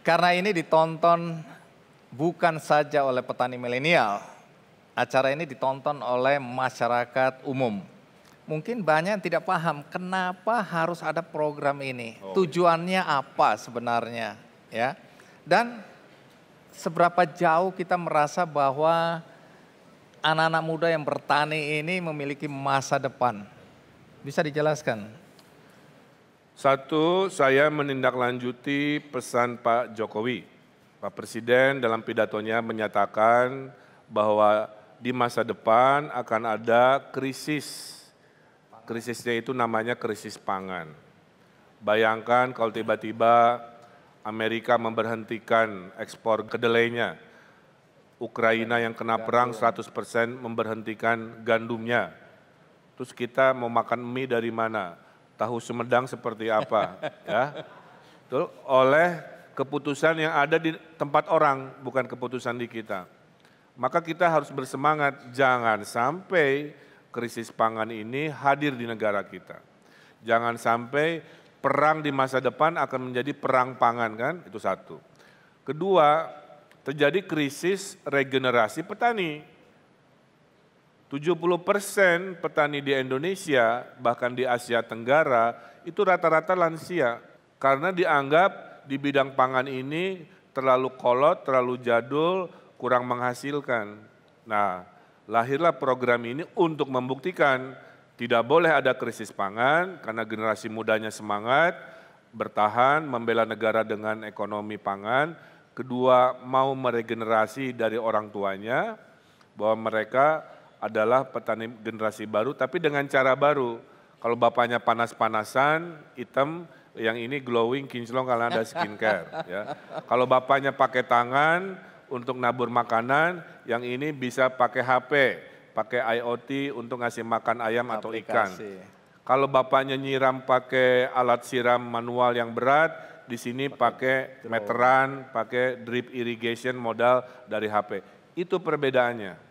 Karena ini ditonton bukan saja oleh petani milenial, acara ini ditonton oleh masyarakat umum. Mungkin banyak yang tidak paham kenapa harus ada program ini, oh. tujuannya apa sebenarnya, ya. Dan seberapa jauh kita merasa bahwa anak-anak muda yang bertani ini memiliki masa depan. Bisa dijelaskan? Satu, saya menindaklanjuti pesan Pak Jokowi. Pak Presiden dalam pidatonya menyatakan bahwa di masa depan akan ada krisis. Krisisnya itu namanya krisis pangan. Bayangkan kalau tiba-tiba Amerika memberhentikan ekspor kedelainya, Ukraina yang kena perang 100% memberhentikan gandumnya. Terus kita mau makan mie dari mana? Tahu Sumedang seperti apa, ya. Tuh, oleh keputusan yang ada di tempat orang, bukan keputusan di kita. Maka kita harus bersemangat, jangan sampai krisis pangan ini hadir di negara kita. Jangan sampai perang di masa depan akan menjadi perang pangan kan, itu satu. Kedua, terjadi krisis regenerasi petani 70 persen petani di Indonesia, bahkan di Asia Tenggara, itu rata-rata lansia. Karena dianggap di bidang pangan ini terlalu kolot, terlalu jadul, kurang menghasilkan. Nah, lahirlah program ini untuk membuktikan tidak boleh ada krisis pangan karena generasi mudanya semangat, bertahan, membela negara dengan ekonomi pangan. Kedua, mau meregenerasi dari orang tuanya, bahwa mereka adalah petani generasi baru, tapi dengan cara baru. Kalau bapaknya panas-panasan, hitam, yang ini glowing, kinclong karena ada skincare. ya. Kalau bapaknya pakai tangan untuk nabur makanan, yang ini bisa pakai HP, pakai IoT untuk ngasih makan ayam Aplikasi. atau ikan. Kalau bapaknya nyiram pakai alat siram manual yang berat, di sini pakai meteran, pakai drip irrigation modal dari HP. Itu perbedaannya.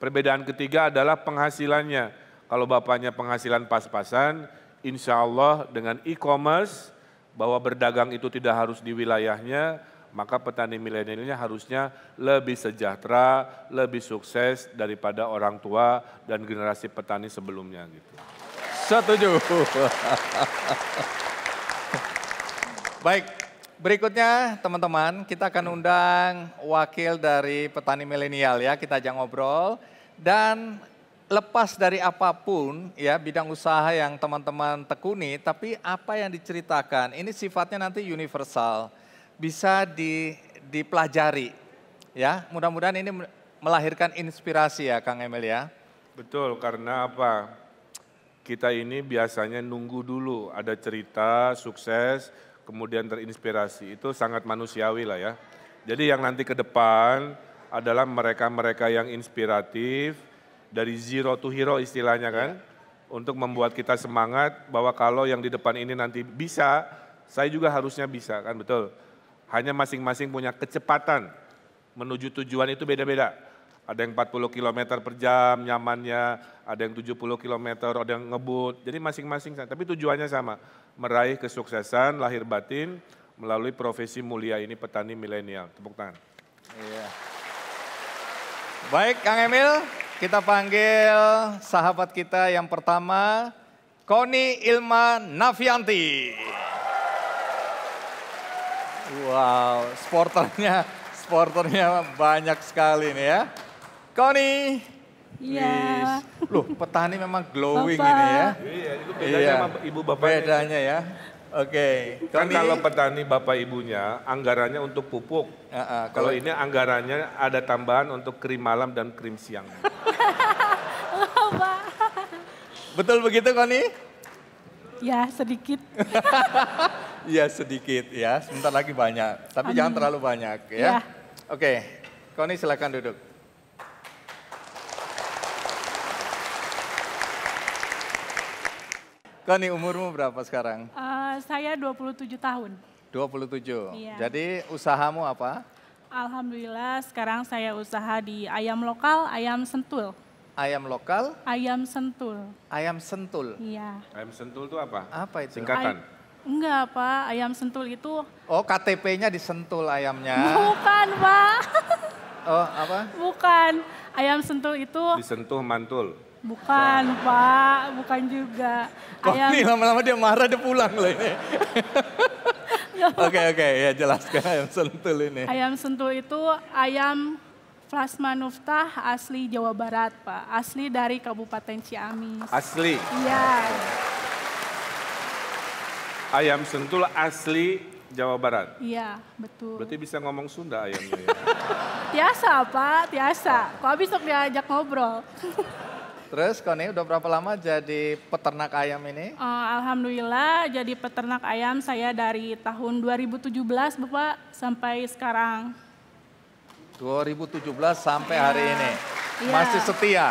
Perbedaan ketiga adalah penghasilannya. Kalau bapaknya penghasilan pas-pasan, insya Allah dengan e-commerce, bahwa berdagang itu tidak harus di wilayahnya, maka petani milenialnya harusnya lebih sejahtera, lebih sukses daripada orang tua dan generasi petani sebelumnya. Gitu. Setuju. Baik, berikutnya teman-teman kita akan undang wakil dari petani milenial ya, kita ajak ngobrol. Dan lepas dari apa pun ya bidang usaha yang teman-teman tekuni, tapi apa yang diceritakan ini sifatnya nanti universal, bisa di, dipelajari ya. Mudah-mudahan ini melahirkan inspirasi ya Kang Emil ya. Betul, karena apa? Kita ini biasanya nunggu dulu ada cerita sukses, kemudian terinspirasi. Itu sangat manusiawi lah ya. Jadi yang nanti ke depan adalah mereka-mereka yang inspiratif, dari zero to hero istilahnya kan, yeah. untuk membuat kita semangat bahwa kalau yang di depan ini nanti bisa, saya juga harusnya bisa kan betul. Hanya masing-masing punya kecepatan menuju tujuan itu beda-beda. Ada yang 40 km per jam nyamannya, ada yang 70 km, ada yang ngebut. Jadi masing-masing, tapi tujuannya sama, meraih kesuksesan lahir batin melalui profesi mulia ini petani milenial. Tepuk tangan. Iya. Baik, Kang Emil, kita panggil sahabat kita yang pertama, Koni Ilma Navianti. Wow, sporternya, sporternya banyak sekali nih ya. Koni. Iya. Loh, petani memang glowing Bapak. ini ya. Iya, itu bedanya iya. sama ibu bapaknya. Bedanya ya. Oke. Okay. Kan kalau petani bapak ibunya anggarannya untuk pupuk. Uh, uh, kalau, kalau ini anggarannya ada tambahan untuk krim malam dan krim siang. Betul begitu Koni? Ya sedikit. ya sedikit ya, sebentar lagi banyak. Tapi Amin. jangan terlalu banyak ya. ya. Oke, Koni silakan duduk. Koni umurmu berapa sekarang? Uh, saya 27 tahun. 27. Iya. Jadi usahamu apa? Alhamdulillah sekarang saya usaha di ayam lokal, ayam sentul. Ayam lokal? Ayam sentul. Ayam sentul? Iya. Ayam sentul itu apa? Apa itu? Singkatan? Enggak, Pak. Ayam sentul itu Oh, KTP-nya disentul ayamnya. bukan, Pak. Oh, apa? bukan. Ayam sentul itu Disentuh mantul. Bukan, Pak. Bukan juga. Kok Ayam nih lama-lama dia marah dia pulang loh ini. Oke oke ya jelaskan ayam sentul ini. Ayam sentul itu ayam plasma nuftah asli Jawa Barat, Pak. Asli dari Kabupaten Ciamis. Asli. Iya, Ayam sentul asli Jawa Barat. iya, betul. Berarti bisa ngomong Sunda ayamnya ya. Tiasa, Pak, tiasa. Kok habis diajak ngobrol. Terus Koni udah berapa lama jadi peternak ayam ini? Eh, Alhamdulillah jadi peternak ayam saya dari tahun 2017 Bapak sampai sekarang. 2017 sampai hari ini. Iya. Masih setia.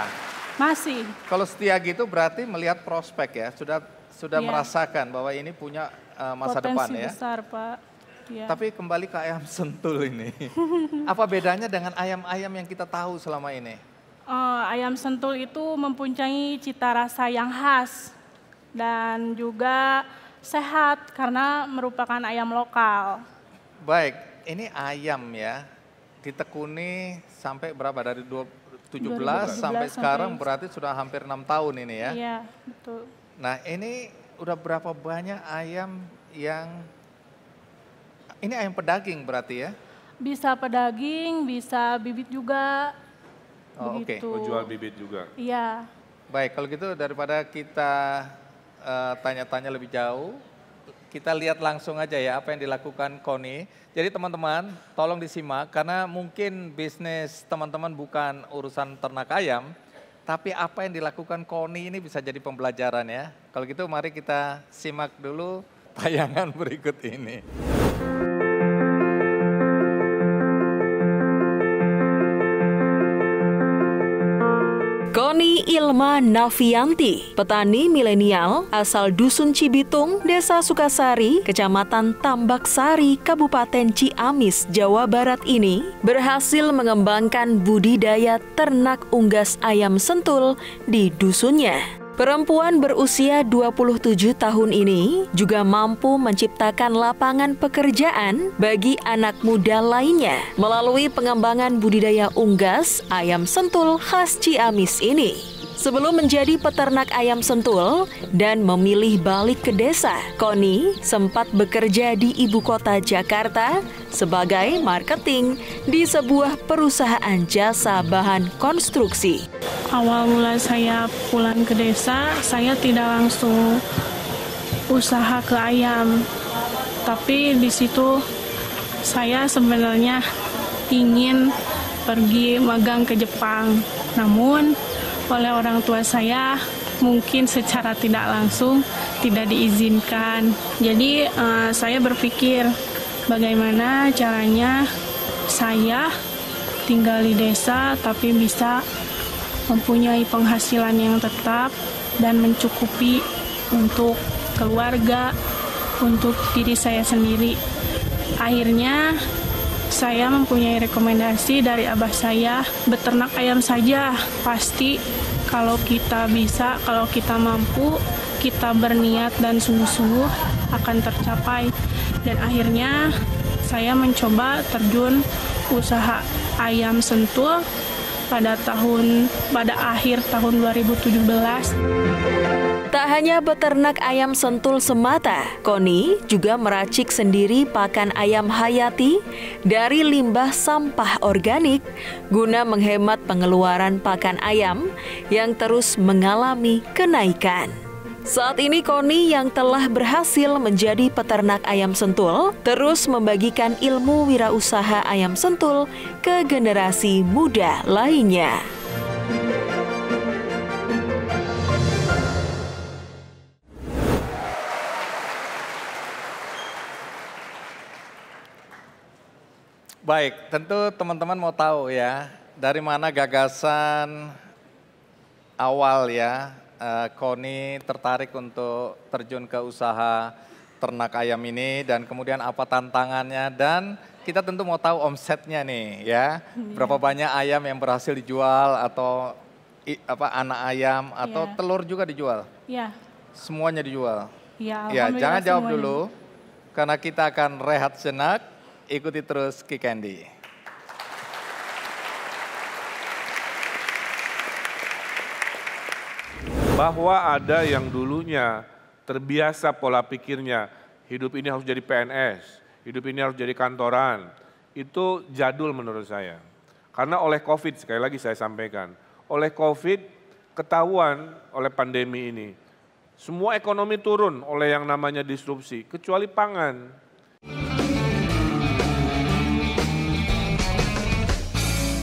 Masih. Kalau setia gitu berarti melihat prospek ya. Sudah sudah Iya. merasakan bahwa ini punya uh, masa Potensi depan ya. besar, Pak. Iya. Tapi kembali ke ayam sentul ini. Apa bedanya dengan ayam-ayam yang kita tahu selama ini? Eh, ayam sentul itu mempunyai cita rasa yang khas dan juga sehat karena merupakan ayam lokal. Baik, ini ayam ya. Ditekuni sampai berapa dari dua- 17 sampai 2017 sekarang sampai- berarti sudah hampir enam tahun ini ya. Iya, betul. Nah ini udah berapa banyak ayam yang ini ayam pedaging berarti ya? Bisa pedaging, bisa bibit juga. Oh, oke. begitu. Oh, jual bibit juga. Iya. Baik kalau gitu daripada kita eh, tanya-tanya lebih jauh, kita lihat langsung aja ya apa yang dilakukan Koni. Jadi teman-teman tolong disimak karena mungkin bisnis teman-teman bukan urusan ternak ayam, tapi apa yang dilakukan Koni ini bisa jadi pembelajaran ya. Kalau gitu mari kita simak dulu tayangan berikut ini. Ilma Navianti, petani milenial asal Dusun Cibitung, Desa Sukasari, Kecamatan Tambak Sari, Kabupaten Ciamis, Jawa Barat ini berhasil mengembangkan budidaya ternak unggas ayam sentul di dusunnya. Perempuan berusia 27 tahun ini juga mampu menciptakan lapangan pekerjaan bagi anak muda lainnya melalui pengembangan budidaya unggas ayam sentul khas Ciamis ini. Sebelum menjadi peternak ayam sentul dan memilih balik ke desa, Koni sempat bekerja di ibu kota Jakarta sebagai marketing di sebuah perusahaan jasa bahan konstruksi. Awal mula saya pulang ke desa, saya tidak langsung usaha ke ayam. Tapi di situ saya sebenarnya ingin pergi magang ke Jepang. Namun oleh orang tua saya mungkin secara tidak langsung tidak diizinkan. Jadi eh, saya berpikir bagaimana caranya saya tinggal di desa tapi bisa mempunyai penghasilan yang tetap dan mencukupi untuk keluarga, untuk diri saya sendiri. Akhirnya saya mempunyai rekomendasi dari abah saya, beternak ayam saja. Pasti kalau kita bisa, kalau kita mampu, kita berniat dan sungguh-sungguh akan tercapai. Dan akhirnya saya mencoba terjun usaha ayam sentul pada tahun pada akhir tahun 2017. Hanya beternak ayam sentul semata, Koni juga meracik sendiri pakan ayam hayati dari limbah sampah organik guna menghemat pengeluaran pakan ayam yang terus mengalami kenaikan. Saat ini Koni yang telah berhasil menjadi peternak ayam sentul terus membagikan ilmu wirausaha ayam sentul ke generasi muda lainnya. Baik, tentu teman-teman mau tahu ya dari mana gagasan awal ya eh, Koni tertarik untuk terjun ke usaha ternak ayam ini dan kemudian apa tantangannya dan kita tentu mau tahu omsetnya nih ya berapa banyak ayam yang berhasil dijual atau i- apa anak ayam atau Iya. telur juga dijual Ya, semuanya dijual Ya, Ya, alhamdulillah jangan jawab semuanya. dulu, karena kita akan rehat senak. Ikuti terus Ki Candy. bahwa ada yang dulunya terbiasa pola pikirnya hidup ini harus jadi PNS, hidup ini harus jadi kantoran. Itu jadul menurut saya. Karena oleh Covid, sekali lagi saya sampaikan, oleh Covid ketahuan oleh pandemi ini, semua ekonomi turun oleh yang namanya disrupsi, kecuali pangan.